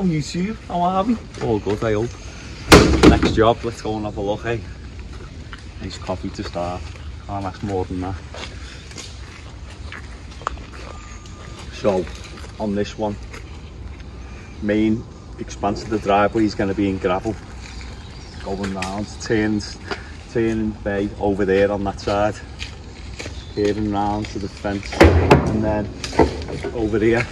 Hello YouTube, how are we? All good I hope. Next job, let's go and have a look eh? Nice coffee to start, can't ask more than that. So, on this one, main expanse of the driveway is going to be in gravel. Going round, turns, turning bay over there on that side. Curving round to the fence and then over here.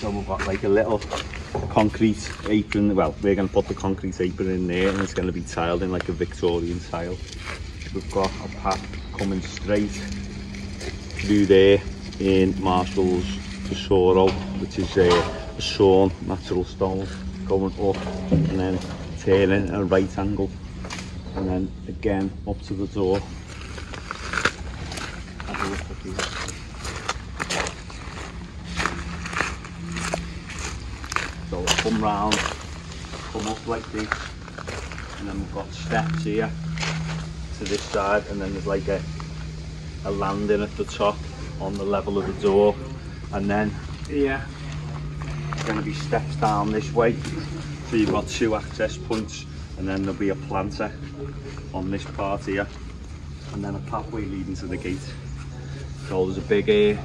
So we've got like a little concrete apron. Well, we're going to put the concrete apron in there and it's going to be tiled in like a Victorian style. We've got a path coming straight through there in Marshall's Tesoro, which is a, a sawn natural stone going up and then turning at a right angle and then again up to the door. Have a look at these. So come round, come up like this, and then we've got steps here to this side, and then there's like a a landing at the top on the level of the door and then here there's going to be steps down this way. So you've got two access points and then there'll be a planter on this part here and then a pathway leading to the gate. So there's a big uh,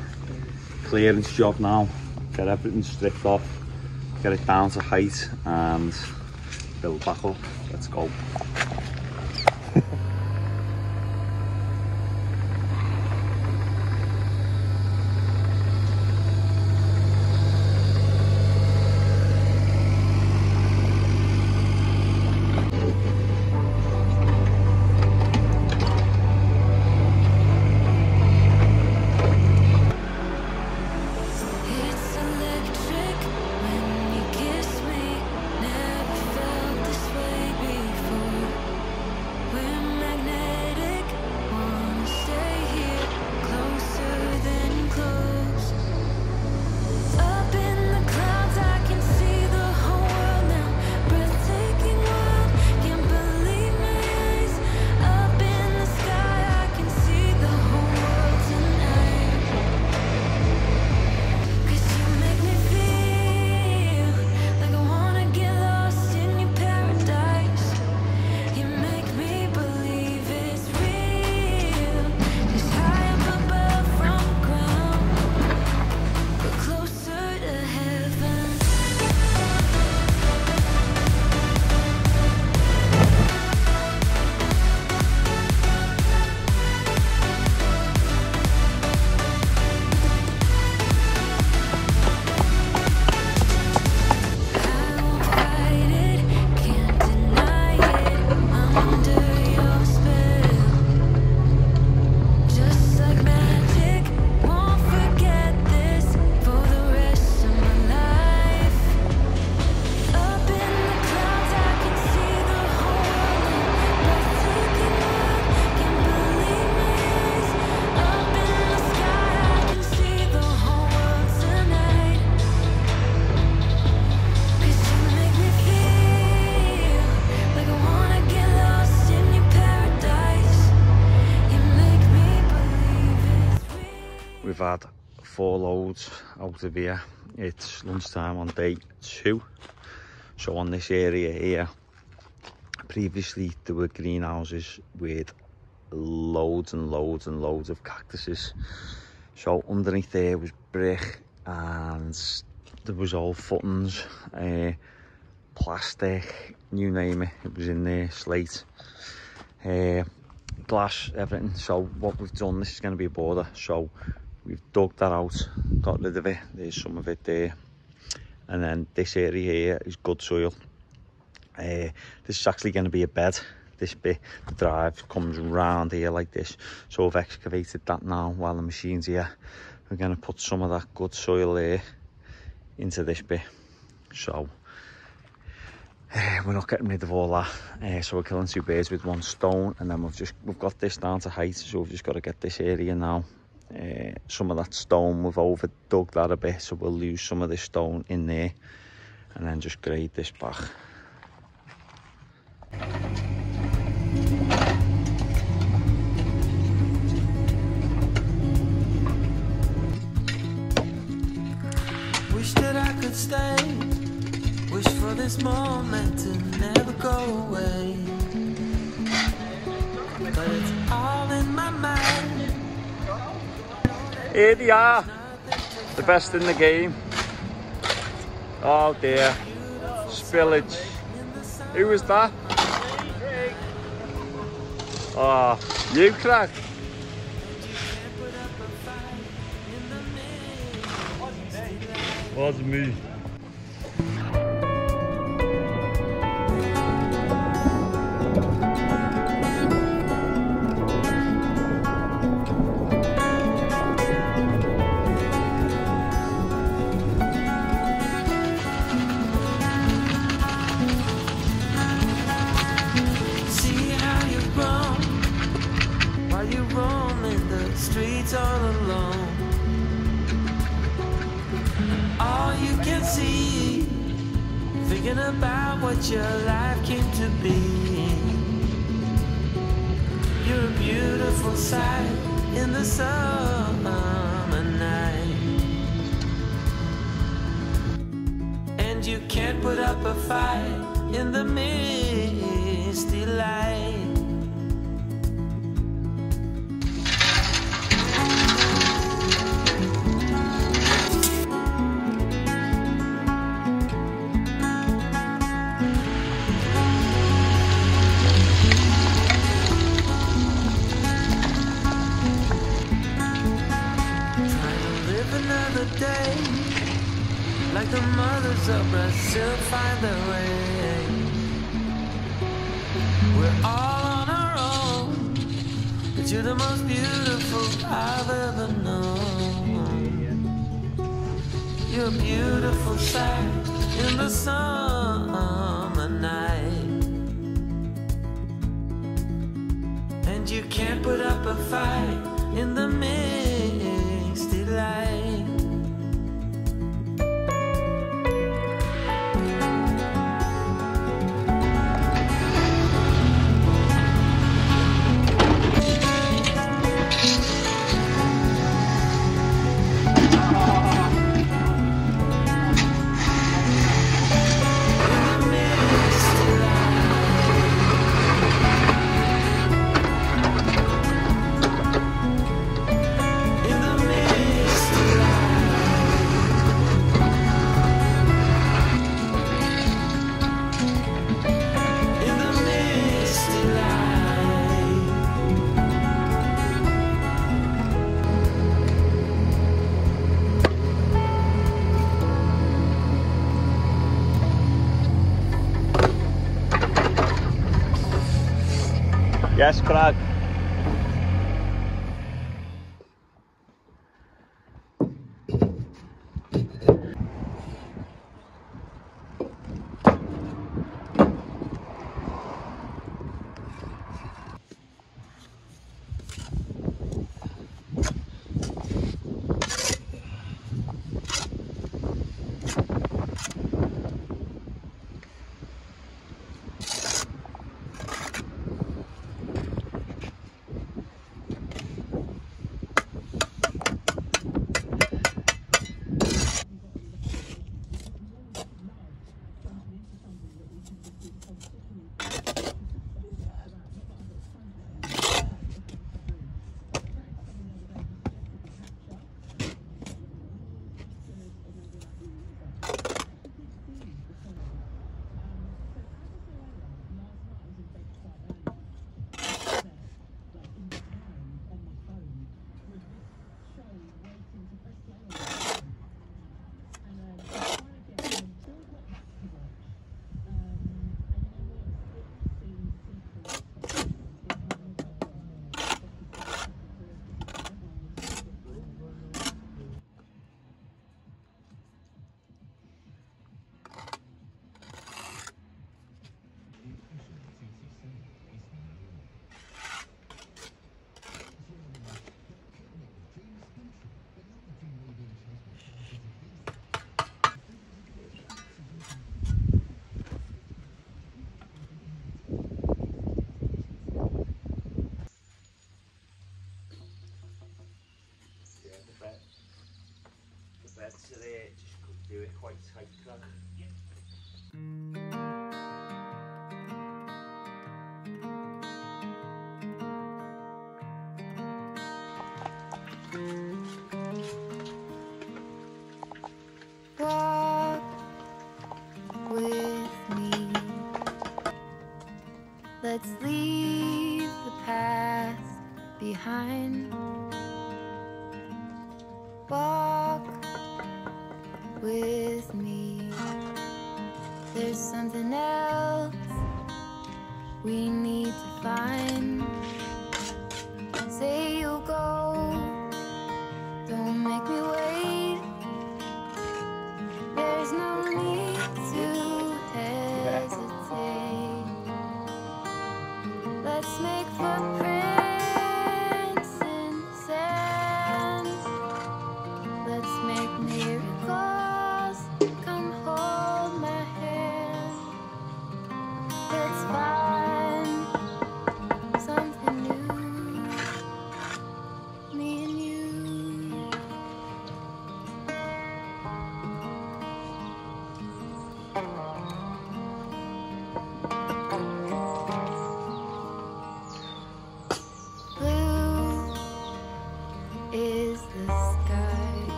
clearance job now. Get everything stripped off get it down to height and build back up. Let's go out of here. It's lunchtime on day two. So on this area here, previously there were greenhouses with loads and loads and loads of cactuses. So underneath there was brick and there was all footings, uh, plastic, you name it, it was in there, slate. Uh, glass, everything. So what we've done, this is going to be a border. So we've dug that out, got rid of it. There's some of it there. And then this area here is good soil. Uh, this is actually going to be a bed. This bit, the drive comes round here like this. So I've excavated that now while the machine's here. We're going to put some of that good soil there into this bit. So uh, we're not getting rid of all that uh, so we're killing two birds with one stone and then we've just we've got this down to height so we've just got to get this area now uh, some of that stone we've over dug that a bit so we'll lose some of this stone in there and then just grade this back Wish that could stay. Wish for this moment to never go away. Here they are, the best in the game. Oh dear, spillage. Who was that? Oh, you crack. Was me. What your life came to be. You're a beautiful sight in the summer night. And you can't put up a fight in the misty light. Day like the mothers of Brazil find their way. We're all on our own, but you're the most beautiful I've ever known. You're a beautiful sight in the summer night, and you can't put up a fight in the misty light. Yes, Craig. bit. Compared to the just do it quite tight cut.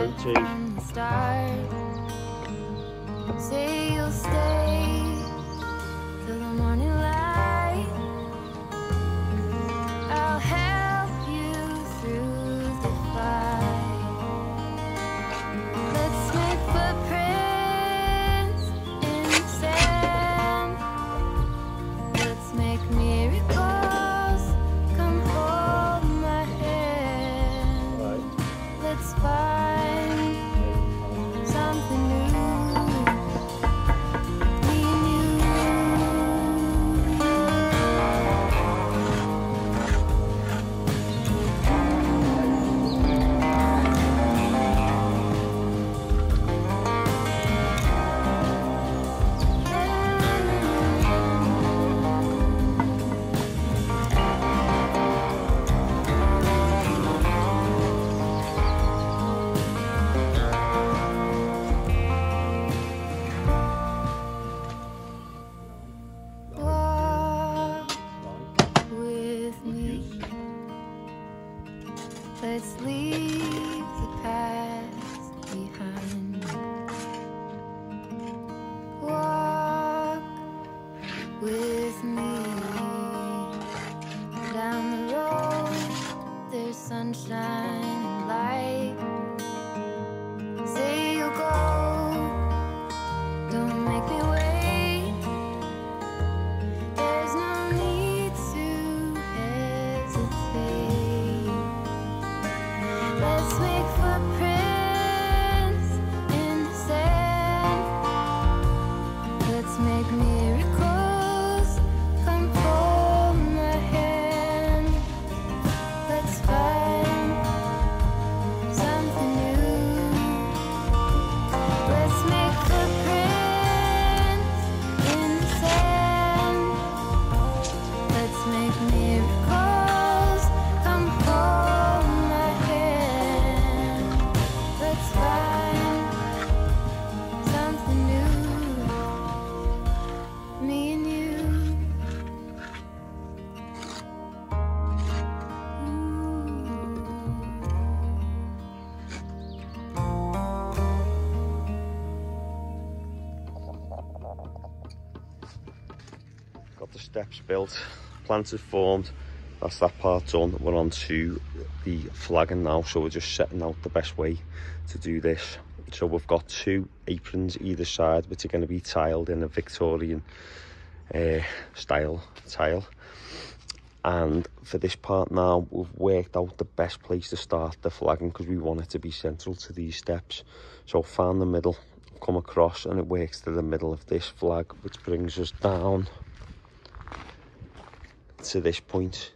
Number start, Say you'll stay till the morning. steps built, planters formed, that's that part done. We're on to the flagging now, so we're just setting out the best way to do this. So we've got two aprons either side, which are going to be tiled in a Victorian uh, style tile. And for this part now, we've worked out the best place to start the flagging because we want it to be central to these steps. So find the middle, come across and it works to the middle of this flag, which brings us down to this point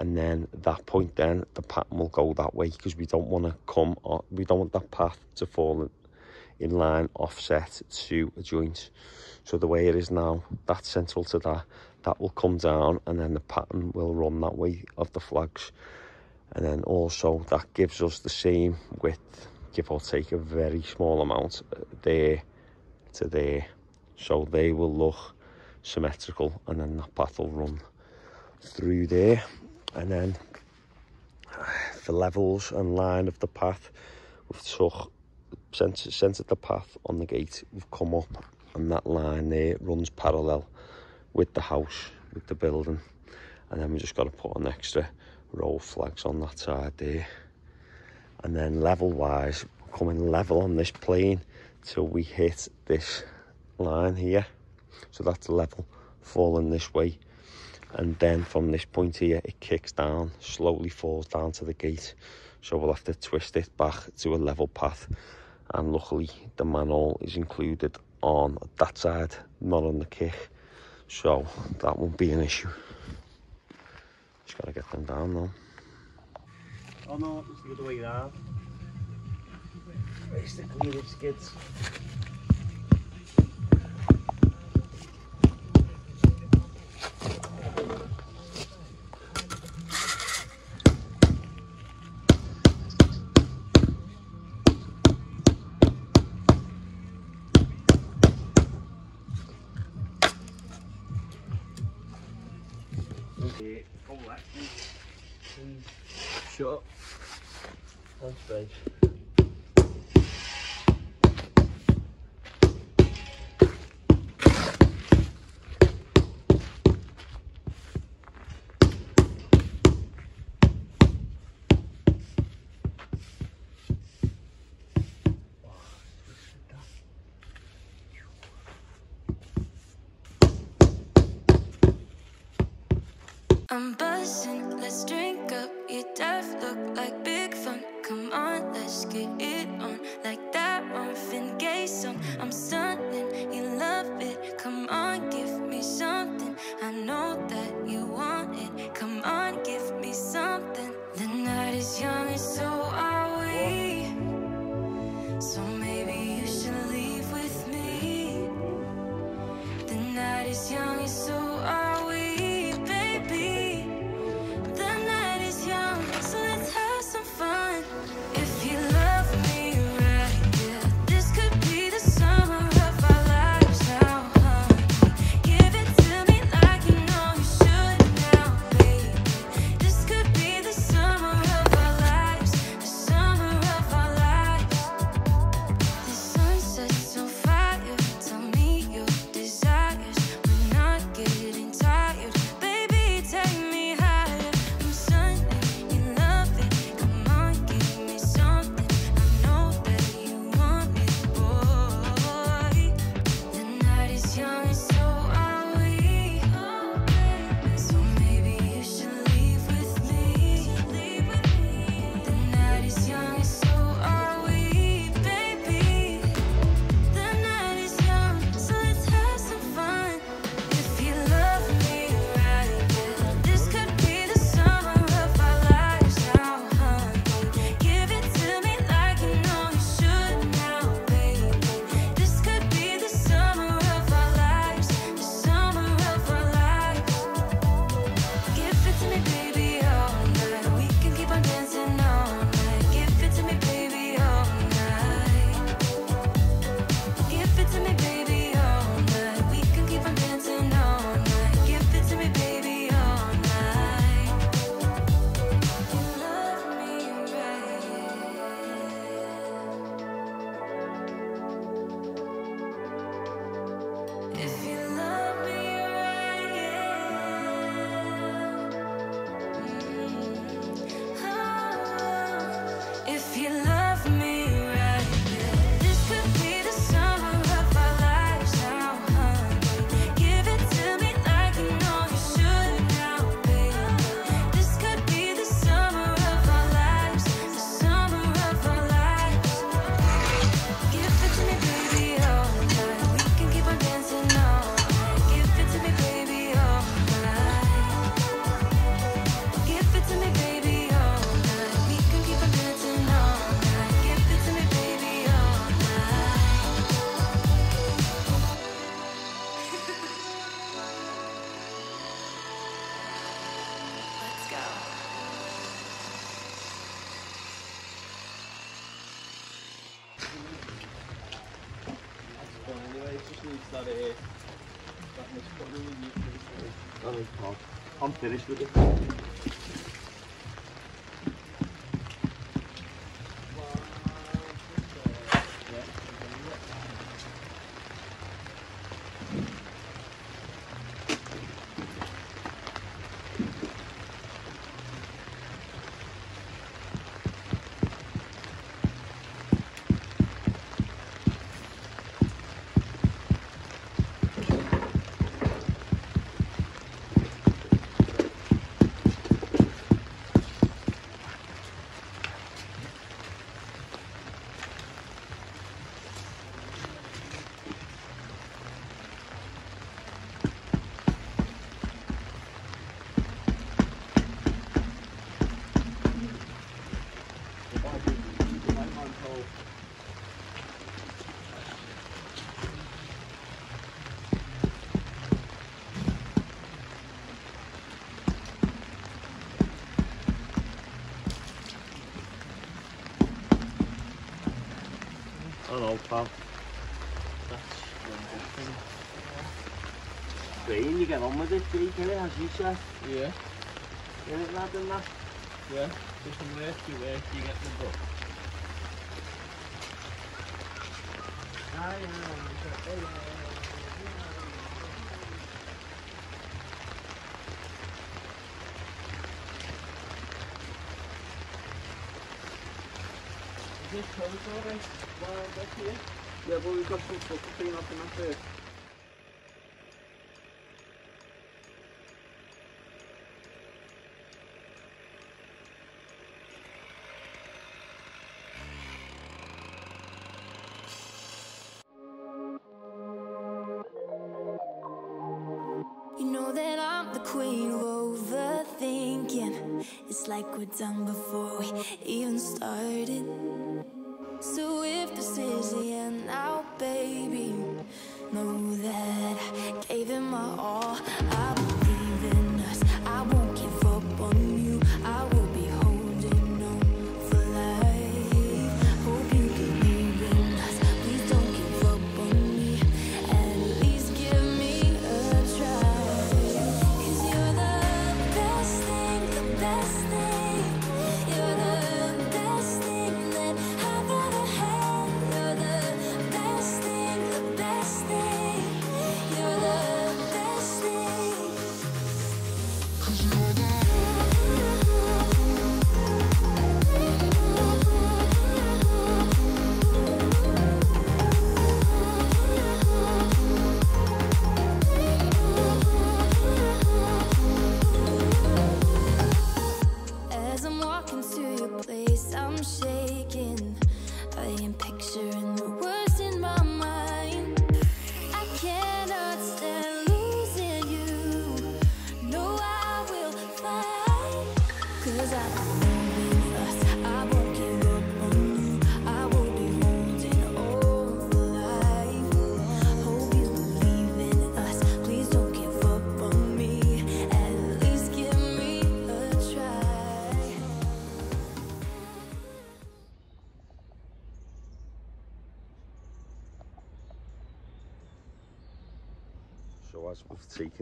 and then that point then the pattern will go that way because we don't want to come on we don't want that path to fall in line offset to a joint. So the way it is now that's central to that that will come down and then the pattern will run that way of the flags. And then also that gives us the same width give or take a very small amount uh, there to there. So they will look symmetrical and then that path will run through there. And then the levels and line of the path, we've took centre, centered the path on the gate, we've come up and that line there runs parallel with the house, with the building. And then we just got to put an extra row of flags on that side there. And then level wise, we're coming level on this plane till we hit this line here. So that's level, falling this way. And then from this point here, it kicks down, slowly falls down to the gate. So we'll have to twist it back to a level path. And luckily, the manhole is included on that side, not on the kick. So that won't be an issue. Just gotta get them down though. Oh no, it's the other way around. Basically, the. Shut up. That's right. I'm buzzing, let's drink up. Your death look like big fun. Come on, let's get it I'm finished with it. I know, pal. Brain, you get on with it, Jake, innit, as you said. Yeah, Innit, lad, and that? yeah. Just from work to work, you get the book. Is this closed already? Well, back here. Yeah, but we've got some stuff to clean up in that first. Done before. we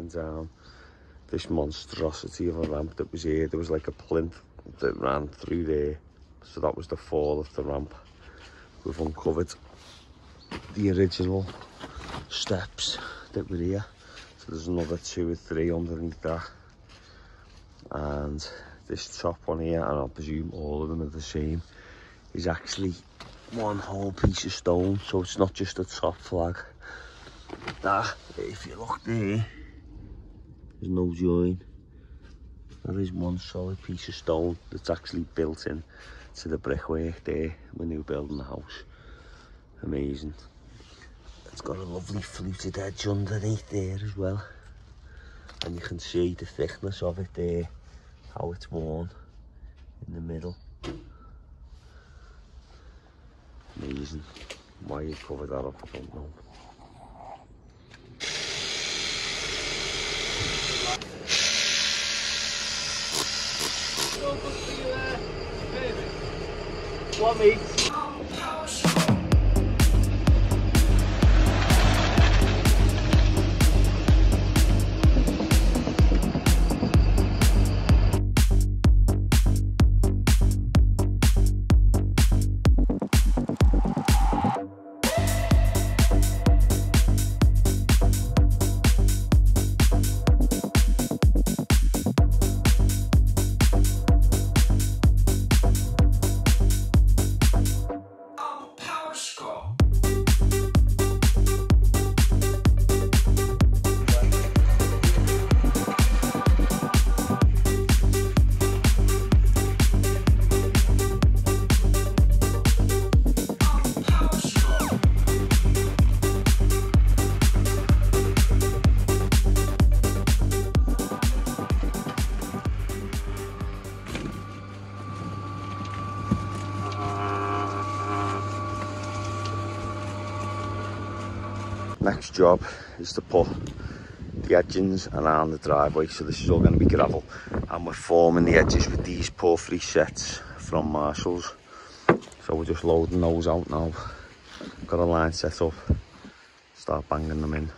down this monstrosity of a ramp that was here, there was like a plinth that ran through there. So that was the fall of the ramp. We've uncovered the original steps that were here. So there's another two or three underneath that. And this top one here, and I presume all of them are the same, is actually one whole piece of stone. So it's not just a top flag that if you look there there's no join. There is one solid piece of stone that's actually built in to the brickwork there when they were building the house. Amazing. It's got a lovely fluted edge underneath there as well. And you can see the thickness of it there how it's worn in the middle. Amazing. Why you covered that up I don't know What mate? Next job is to put the edgings around the driveway so this is all going to be gravel. And we're forming the edges with these porphyry setts from Marshalls. So we're just loading those out now. Got a line set up. Start banging them in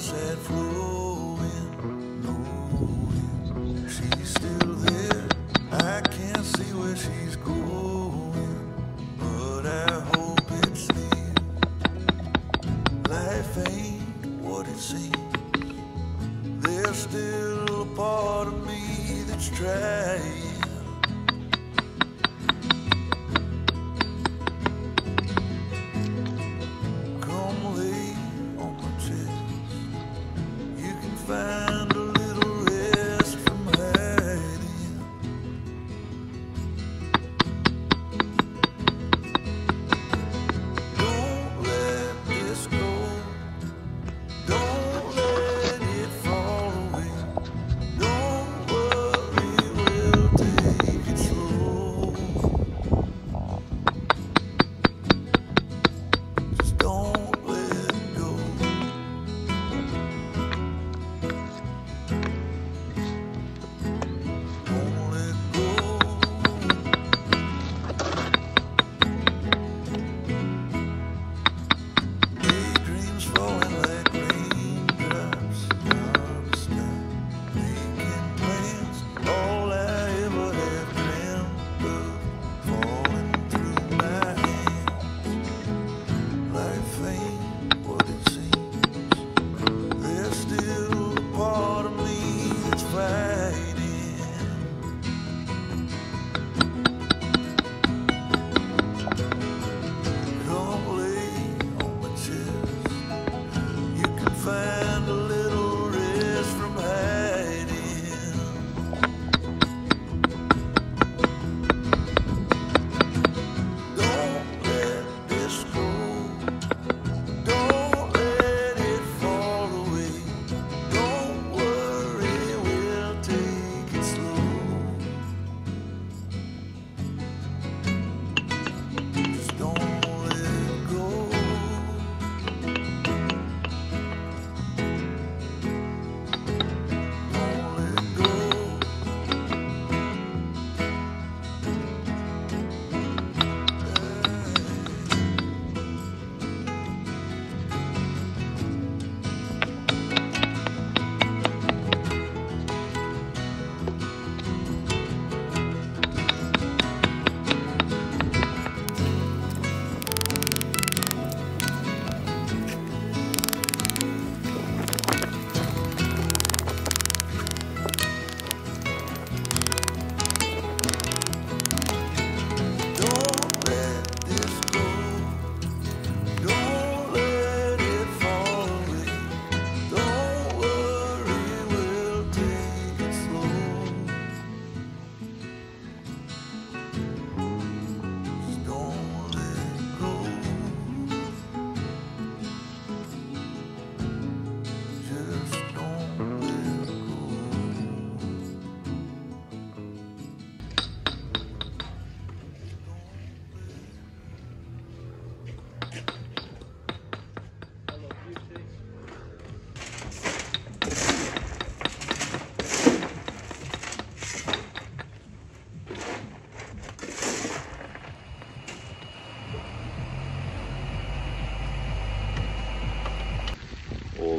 riverside flowing,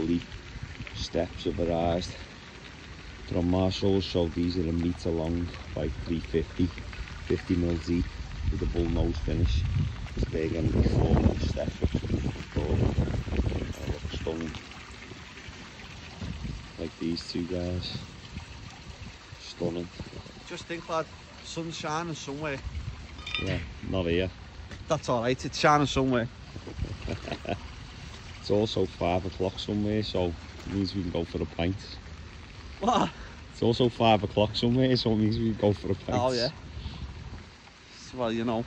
the steps arrived from Marshalls. So these are a metre long by 350, 50 mil deep with a bull nose finish. So they're going to be four inch steps, which are good. Stunning. Like these two guys. Stunning. Just think, lad, sun's shining somewhere. Yeah, not here. That's alright, it's shining somewhere. It's also five o'clock somewhere, so it means we can go for a pint. What? It's also five o'clock somewhere, so it means we can go for a pint. Oh, yeah. Well, you know,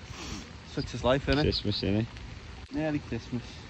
such is life, innit? Christmas, innit? Merry Christmas.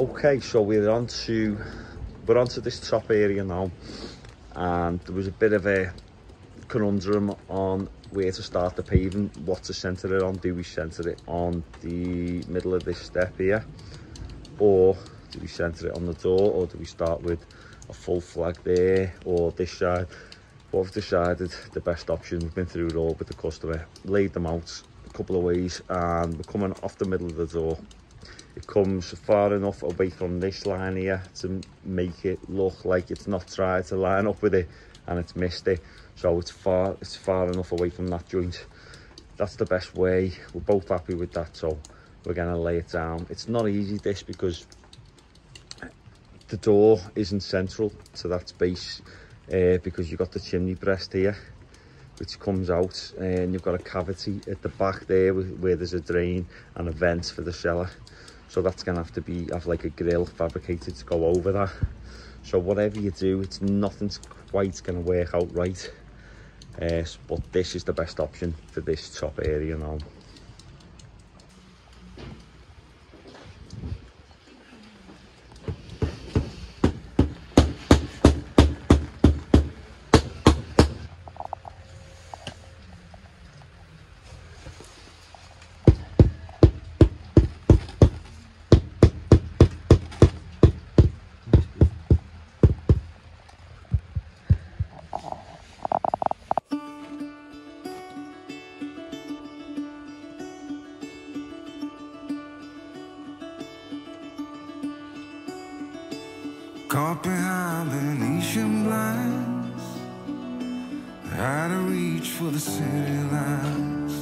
Okay, so we're on to we're on to this top area now, and there was a bit of a conundrum on where to start the paving, what to centre it on. Do we centre it on the middle of this step here, or do we centre it on the door, or do we start with a full flag there, or this side? What we've decided the best option. We've been through it all with the customer, laid them out a couple of ways, and we're coming off the middle of the door it comes far enough away from this line here to make it look like it's not tried to line up with it and it's missed it. So it's far it's far enough away from that joint. That's the best way. We're both happy with that so we're gonna lay it down. It's not easy this because the door isn't central to that space uh, because you've got the chimney breast here which comes out and you've got a cavity at the back there where, where there's a drain and a vent for the cellar so that's gonna have to be have like a grill fabricated to go over that. So whatever you do it's nothing's quite gonna work out right. Uh, but this is the best option for this top area now Caught behind Venetian blinds, out of reach for the city lights.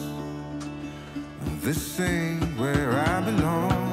This ain't where I belong.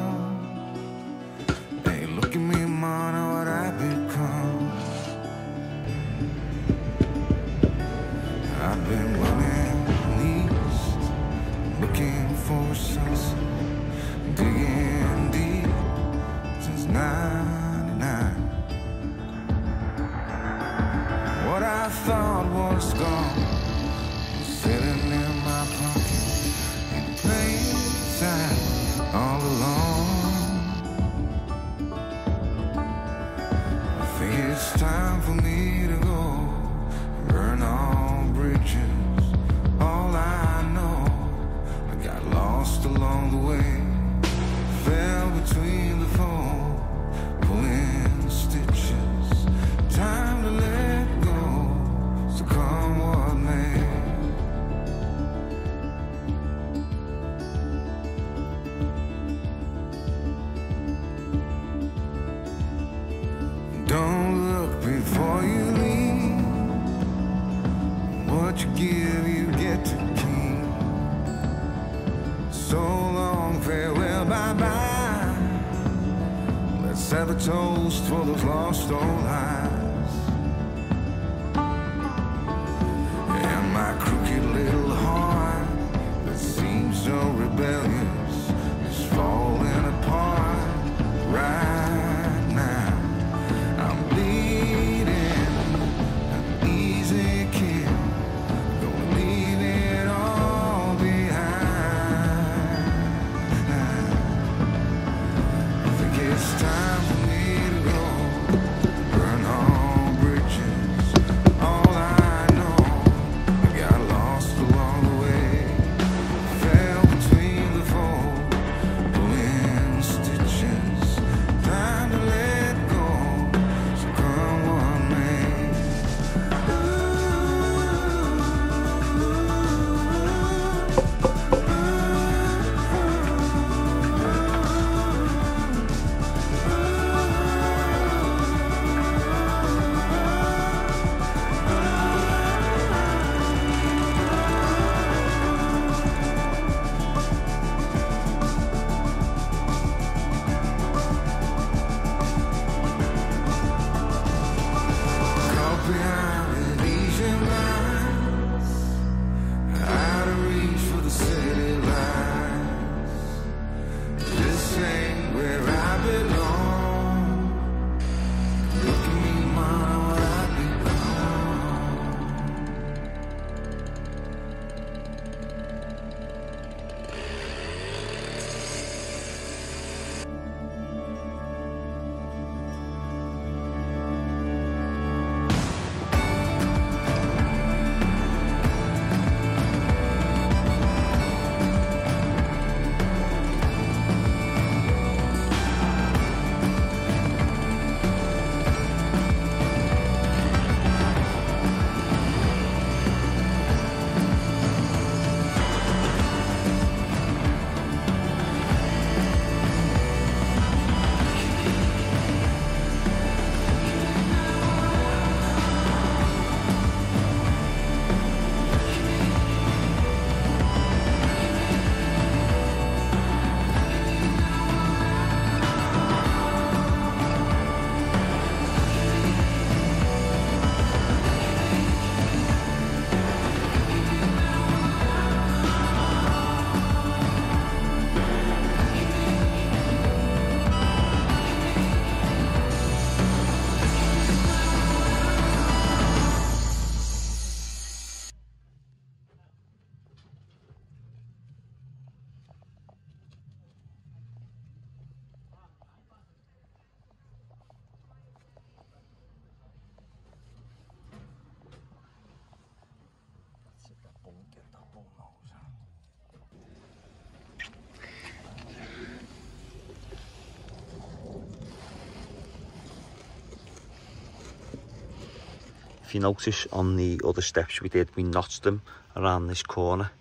You notice on the other steps we did, we notched them around this corner.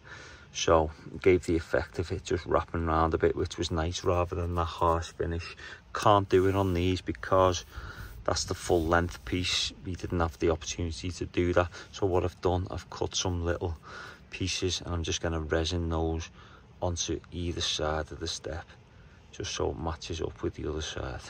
So gave the effect of it just wrapping around a bit, which was nice rather than that harsh finish. Can't do it on these because that's the full length piece. We didn't have the opportunity to do that. So what I've done, I've cut some little pieces and I'm just going to resin those onto either side of the step just so it matches up with the other side.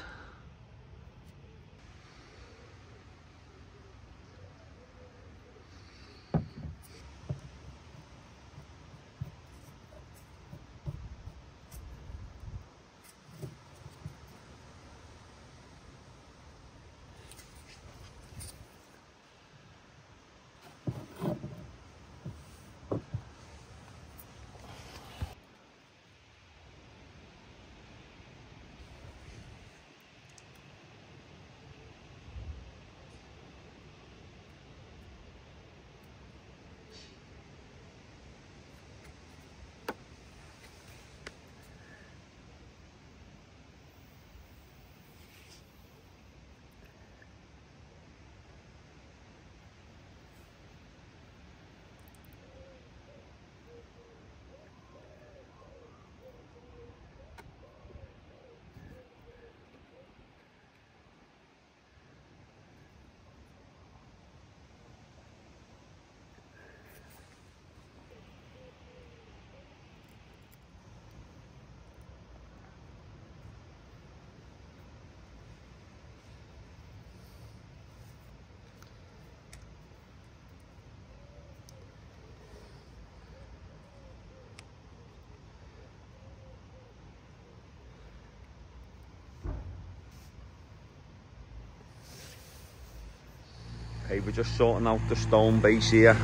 Okay, we're just sorting out the stone base here.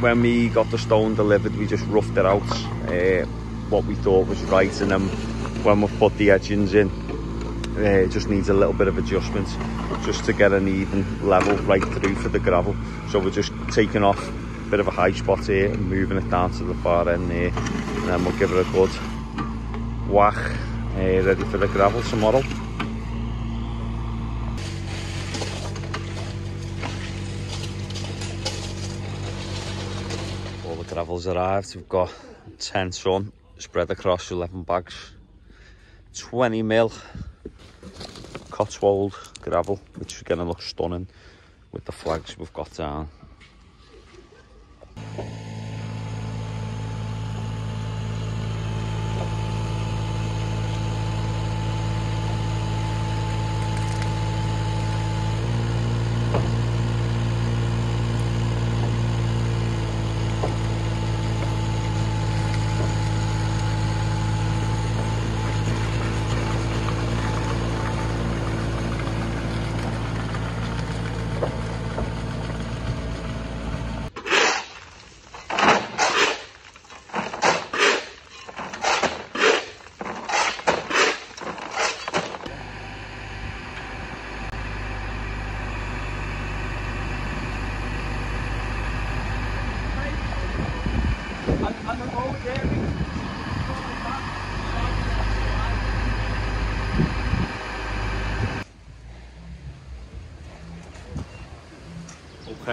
When we got the stone delivered, we just roughed it out, uh, what we thought was right, and then when we put the edgings in, uh, it just needs a little bit of adjustment, just to get an even level right through for the gravel. So we're just taking off a bit of a high spot here and moving it down to the far end there, and then we'll give it a good whack, uh, ready for the gravel tomorrow. Gravel's arrived. We've got 10 ton spread across 11 bags. 20 mil Cotswold gravel, which is going to look stunning with the flags we've got down.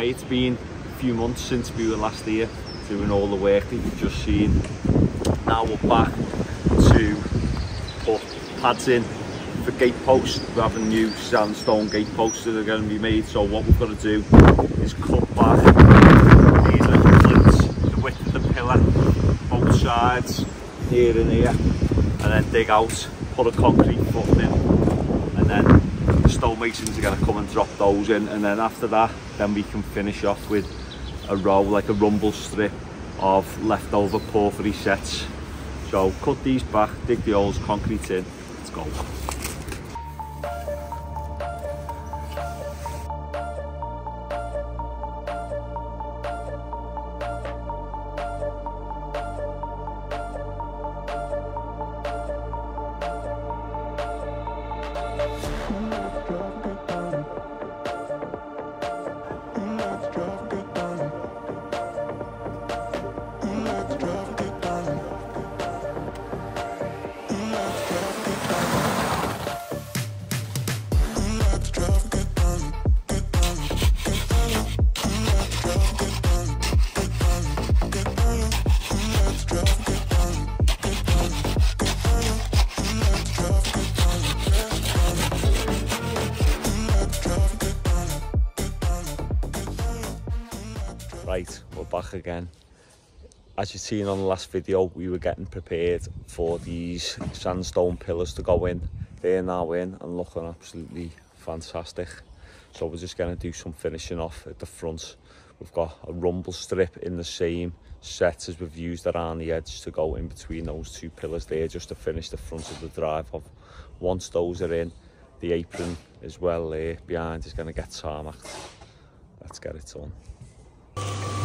Okay, it's been a few months since we were last here doing all the work that you've just seen. Now we're back to put pads in for gate posts. We're having new sandstone gate posts that are going to be made. So what we've got to do is cut back these little flints, the width of the pillar, both sides, here and here, and then dig out, put a concrete footing in, and then the stonemasons are going to come and drop those in and then after that then we can finish off with a row like a rumble strip of leftover porphyry setts. So cut these back dig the old concrete in let's go you've seen on the last video, we were getting prepared for these sandstone pillars to go in. They're now in and looking absolutely fantastic. So we're just going to do some finishing off at the front. We've got a rumble strip in the same set as we've used around the edge to go in between those two pillars there just to finish the front of the drive off. Once those are in, the apron as well there behind is going to get tarmacked. Let's get it done.